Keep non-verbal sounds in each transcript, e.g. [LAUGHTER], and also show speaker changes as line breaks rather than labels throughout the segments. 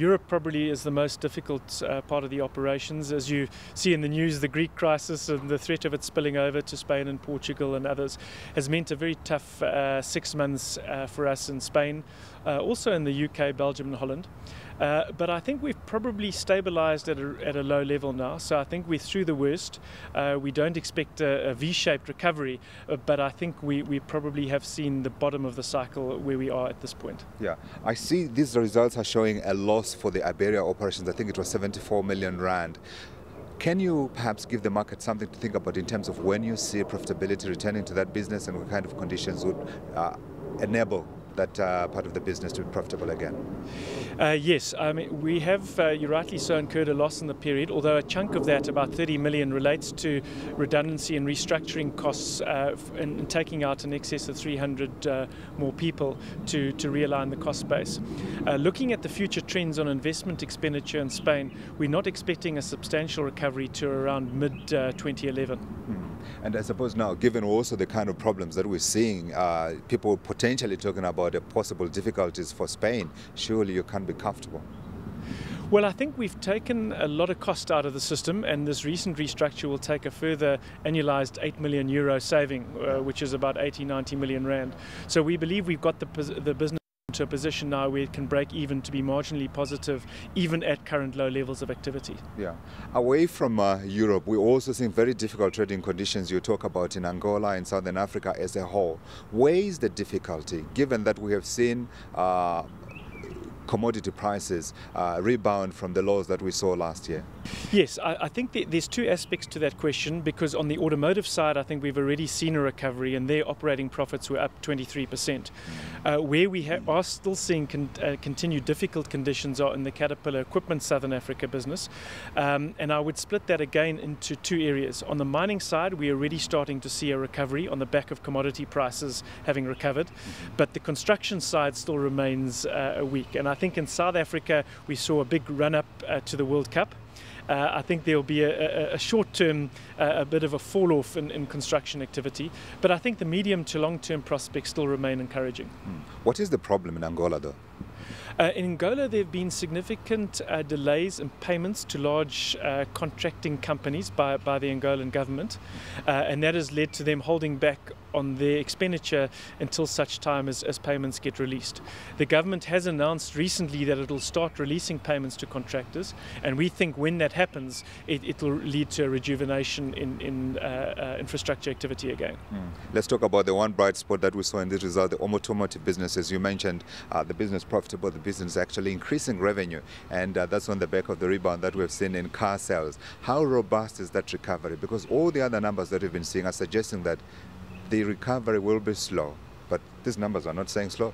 Europe probably is the most difficult uh, part of the operations. As you see in the news, the Greek crisis and the threat of it spilling over to Spain and Portugal and others has meant a very tough uh, six months uh, for us in Spain, uh, also in the UK, Belgium, and Holland. Uh, but I think we've probably stabilized at a, at a low level now. So I think we're through the worst. Uh, we don't expect a a V-shaped recovery, uh, but I think we, we probably have seen the bottom of the cycle where we are at this point.
Yeah, I see these results are showing a loss for the Iberia operations. I think it was 74 million rand. Can you perhaps give the market something to think about in terms of when you see profitability returning to that business and what kind of conditions would uh, enable that uh, part of the business to be profitable again?
Uh, yes, I mean, we have, uh, you rightly so, incurred a loss in the period, although a chunk of that, about 30 million, relates to redundancy and restructuring costs uh, and, taking out in excess of 300 uh, more people to, to realign the cost base. Uh, looking at the future trends on investment expenditure in Spain, we're not expecting a substantial recovery to around mid 2011. Hmm.
And I suppose now, given also the kind of problems that we're seeing, uh, people potentially talking about the possible difficulties for Spain, surely you can't be comfortable.
Well, I think we've taken a lot of cost out of the system, and this recent restructure will take a further annualized 8 million euro saving, uh, which is about 80, 90 million rand. So we believe we've got the, the business to a position now where it can break even to be marginally positive, even at current low levels of activity.
Yeah. Away from uh, Europe, we're also seeing very difficult trading conditions you talk about in Angola and Southern Africa as a whole. Where is the difficulty, given that we have seen uh, commodity prices uh, rebound from the lows that we saw last year?
Yes, I, I think there's two aspects to that question because on the automotive side, I think we've already seen a recovery and their operating profits were up 23%. Uh, where we are still seeing con- uh, continued difficult conditions are in the Caterpillar Equipment Southern Africa business. Um, and I would split that again into two areas. On the mining side, we're already starting to see a recovery on the back of commodity prices having recovered, mm-hmm. but the construction side still remains uh, weak. And I think in South Africa, we saw a big run up uh, to the World Cup. Uh, I think there will be a, a, a short term, uh, a bit of a fall off in, in, construction activity, but I think the medium to long term prospects still remain encouraging.
Hmm. What is the problem in Angola though?
Uh, in Angola, there have been significant uh, delays in payments to large uh, contracting companies by, by the Angolan government, uh, and that has led to them holding back on their expenditure until such time as, as payments get released. The government has announced recently that it will start releasing payments to contractors, and we think when that happens, it will lead to a rejuvenation in, in uh, uh, infrastructure activity again. Mm.
Let's talk about the one bright spot that we saw in this result, the automotive business. As you mentioned, the business profitable, the business actually increasing revenue, and uh, that's on the back of the rebound that we've seen in car sales. How robust is that recovery? Because all the other numbers that we've been seeing are suggesting that the recovery will be slow. But these numbers are not saying slow.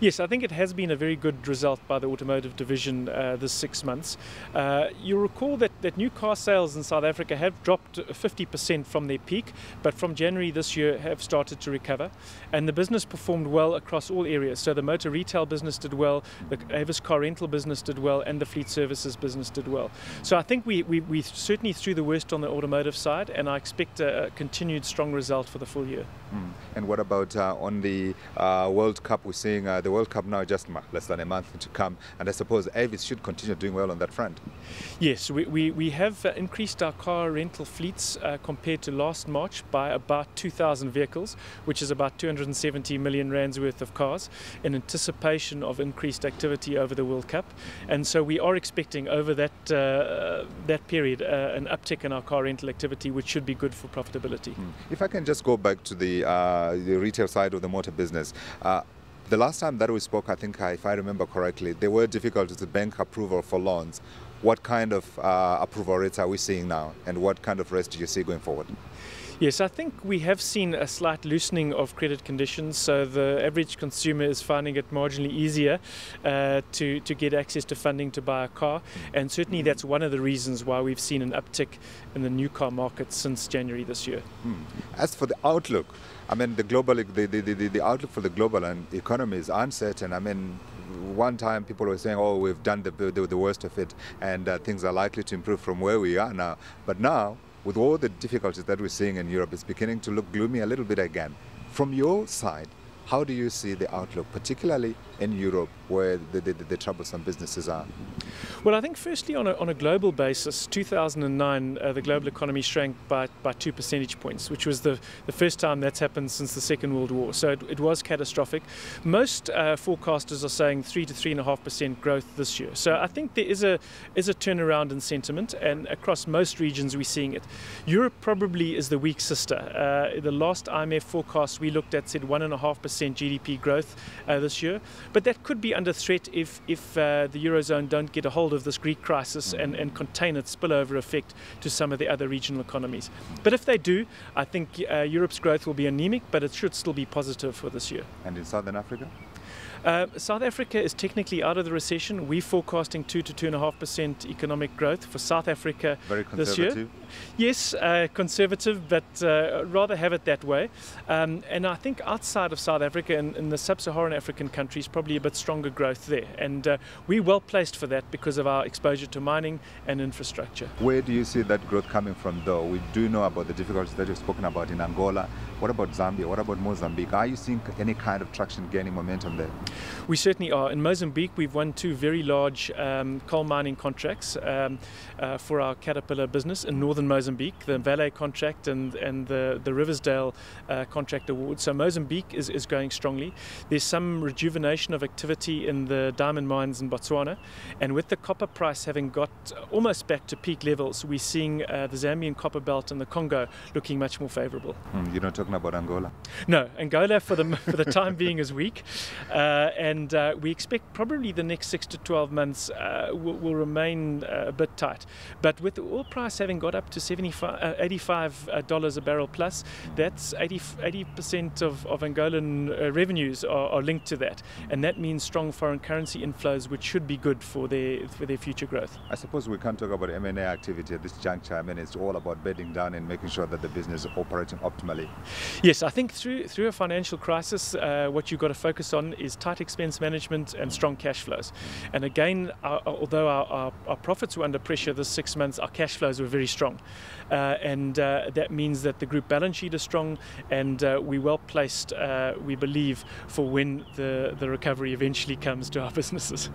Yes, I think it has been a very good result by the automotive division uh, this six months. Uh, you'll recall that, that new car sales in South Africa have dropped 50% from their peak, but from January this year have started to recover. And the business performed well across all areas. So the motor retail business did well, the Avis car rental business did well, and the fleet services business did well. So I think we, we, we certainly through the worst on the automotive side, and I expect a, continued strong result for the full year.
Mm. And what about uh, on the uh, World Cup? We're seeing uh, the World Cup now just less than a month to come, and I suppose Avis should continue doing well on that front.
Yes, we, we, we have uh, increased our car rental fleets uh, compared to last March by about 2,000 vehicles, which is about 270 million rands worth of cars, in anticipation of increased activity over the World Cup. And so we are expecting over that uh, that period uh, an uptick in our car rental activity, which should be good for profitability. Mm.
If I can just go back to the, uh, the retail side of the motor business. Uh, the last time that we spoke, I think, uh, if I remember correctly, there were difficulties with bank approval for loans. What kind of uh, approval rates are we seeing now, and what kind of rates do you see going forward?
Yes, I think we have seen a slight loosening of credit conditions. So the average consumer is finding it marginally easier uh, to, to get access to funding to buy a car. And certainly that's one of the reasons why we've seen an uptick in the new car market since January this year. Hmm.
As for the outlook, I mean, the global, the, the, the, the outlook for the global economy is uncertain. I mean, one time people were saying, oh, we've done the, the, the worst of it and uh, things are likely to improve from where we are now. But now, with all the difficulties that we're seeing in Europe, it's beginning to look gloomy a little bit again. From your side, how do you see the outlook, particularly in Europe, where the, the, the troublesome businesses are?
Well, I think firstly, on a, on a global basis, 2009, uh, the global economy shrank by, by two percentage points, which was the, the first time that's happened since the Second World War. So it, it was catastrophic. Most uh, forecasters are saying 3 to 3.5% growth this year. So I think there is a, is a turnaround in sentiment, and across most regions, we're seeing it. Europe probably is the weak sister. Uh, the last IMF forecast we looked at said 1.5% GDP growth uh, this year, but that could be under threat if if uh, the eurozone don't get a hold of this Greek crisis and, and contain its spillover effect to some of the other regional economies. But if they do, I think uh, Europe's growth will be anemic, but it should still be positive for this year.
And in Southern Africa?
Uh, South Africa is technically out of the recession. We're forecasting two to two and a half percent economic growth for South Africa this year. Yes, uh, conservative, but uh, rather have it that way. Um, and I think outside of South Africa and in the sub-Saharan African countries, probably a bit stronger growth there. And uh, we're well placed for that because of our exposure to mining and infrastructure.
Where do you see that growth coming from, though? We do know about the difficulties that you've spoken about in Angola. What about Zambia? What about Mozambique? Are you seeing any kind of traction gaining momentum there?
We certainly are. In Mozambique, we've won two very large um, coal mining contracts um, uh, for our Caterpillar business in northern Mozambique, the Vale contract and, and the, the Riversdale uh, contract award. So Mozambique is, is going strongly. There's some rejuvenation of activity in the diamond mines in Botswana. And with the copper price having got almost back to peak levels, we're seeing uh, the Zambian copper belt and the Congo looking much more favorable.
Mm, you're not talking about Angola?
No, Angola for the, for the time [LAUGHS] being is weak. Uh, and uh, we expect probably the next six to 12 months uh, will, will, remain uh, a bit tight. But with the oil price having got up to 75, uh, $85 a barrel plus, that's 80, 80, percent of, of Angolan uh, revenues are, are, linked to that. And that means strong foreign currency inflows, which should be good for their, for their future growth.
I suppose we can't talk about M&A activity at this juncture. I mean, it's all about bedding down and making sure that the business is operating optimally.
Yes, I think through, through a financial crisis, what you've got to focus on is tight expense management and strong cash flows. And again, our, although our, our, our, profits were under pressure this six months, our cash flows were very strong. Uh, and uh, that means that the group balance sheet is strong and uh, we're well placed, uh, we believe, for when the, the recovery eventually comes to our [LAUGHS] businesses.